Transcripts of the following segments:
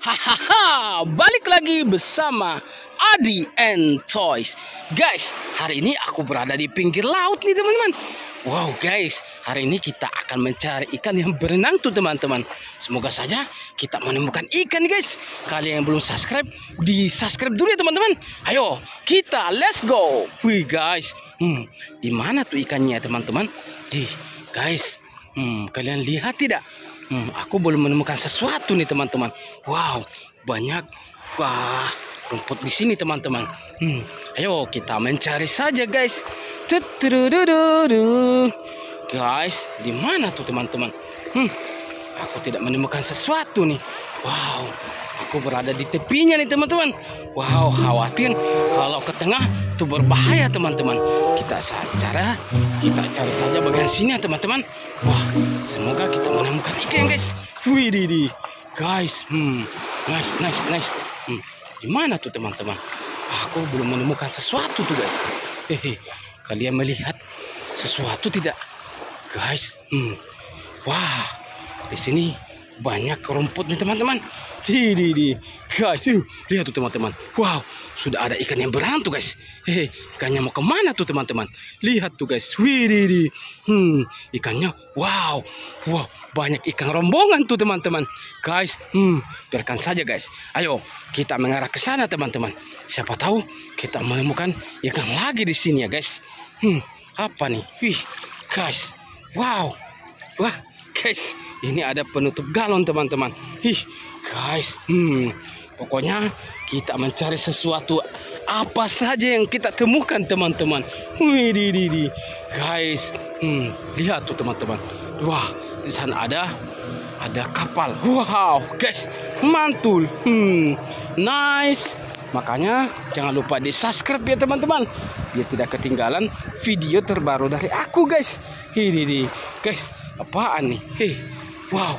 Hahaha, balik lagi bersama Adi and Toys. Guys, hari ini aku berada di pinggir laut nih teman-teman. Wow guys, hari ini kita akan mencari ikan yang berenang tuh teman-teman. Semoga saja kita menemukan ikan guys. Kalian yang belum subscribe, di subscribe dulu ya teman-teman. Ayo, kita let's go. Wih guys, hmm, di mana tuh ikannya teman-teman? Di guys, hmm, kalian lihat tidak? Hmm, aku belum menemukan sesuatu nih teman-teman. Wow, banyak. Wah, rumput di sini teman-teman. Hmm, ayo kita mencari saja guys. Guys, di mana tuh teman-teman? Hmm, aku tidak menemukan sesuatu nih. Wow, aku berada di tepinya nih teman-teman. Wow, khawatir kalau ke tengah itu berbahaya teman-teman. Kita cara kita cari saja bagian sini ya teman-teman. Wah, semoga kita menemukan ikan guys. Wih, di guys, hmm, nice, nice, nice. Hmm, di mana tuh teman-teman? Aku belum menemukan sesuatu tuh guys. Hehe, kalian melihat sesuatu tidak? Guys, hmm, wah, di sini banyak rumput nih teman-teman. Di, di. Guys, lihat tuh teman-teman. Wow, sudah ada ikan yang berenang tuh guys. Hehe, ikannya mau ke mana tuh teman-teman? Lihat tuh guys. Wih, di. Hmm, ikannya, wow, wow, banyak ikan rombongan tuh teman-teman. Guys, hmm, biarkan saja guys. Ayo, kita mengarah ke sana teman-teman. Siapa tahu kita menemukan ikan lagi di sini ya guys. Hmm, apa nih? Wih, guys, wow, wah, guys ini ada penutup galon teman-teman. Ih guys hmm. Pokoknya kita mencari sesuatu apa saja yang kita temukan teman-teman. Wih di, di, di. guys hmm lihat tuh teman-teman. Wah di sana ada ada kapal. Wow guys mantul. Hmm nice. Makanya jangan lupa di subscribe ya teman-teman. Biar tidak ketinggalan video terbaru dari aku guys. Ini guys apaan nih? Hei wow.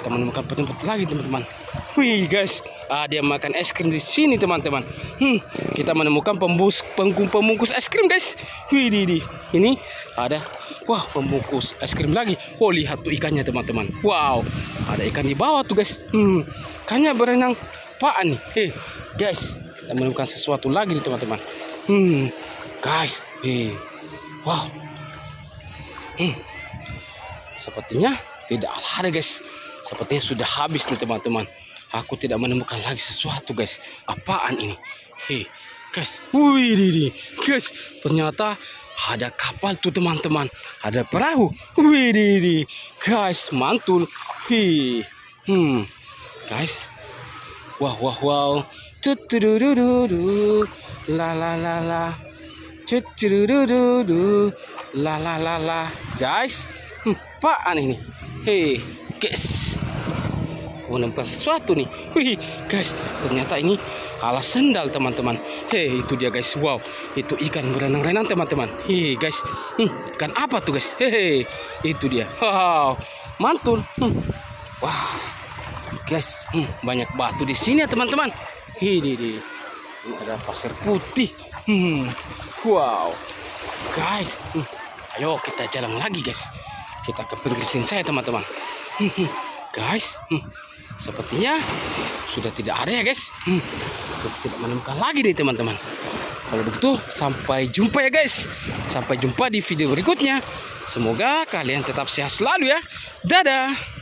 Kita menemukan penumpang lagi teman-teman. Wih guys. Ada yang makan es krim di sini teman-teman. Hmm, kita menemukan pembus pembungkus es krim guys. Wih di, di. ini ada wah pembungkus es krim lagi. Oh lihat tuh ikannya teman-teman. Wow ada ikan di bawah tuh guys. Hmm, ikannya berenang. Apaan nih? Hei guys kita menemukan sesuatu lagi nih teman-teman. Hmm, guys Hei wow. Hmm, sepertinya tidak ada guys. Sepertinya sudah habis nih teman-teman. Aku tidak menemukan lagi sesuatu guys. Apaan ini? Hei guys. Wih ini guys ternyata ada kapal tuh teman-teman. Ada perahu. Wih ini guys mantul. Hi hmm. Guys. Wah wah wow tuturududu la la la la. Tuturududu la la la la. Guys apaan ini hei guys. Aku menemukan sesuatu nih wih guys ternyata ini alas sendal teman-teman. Hei itu dia guys. Wow itu ikan berenang-renang teman-teman. Hei guys. Hmm, ikan apa tuh guys? Hei itu dia. Wow mantul. Hmm. wah guys. Hmm, banyak batu di sini ya teman-teman. Ini di. Ini ada pasir putih. Hmm. wow. Guys hmm. ayo kita jalan lagi guys kita ke pinggir saya teman-teman. Guys hmm, sepertinya sudah tidak ada ya guys. Hmm, tidak menemukan lagi nih teman-teman. Kalau begitu sampai jumpa ya guys. Sampai jumpa di video berikutnya. Semoga kalian tetap sehat selalu ya. Dadah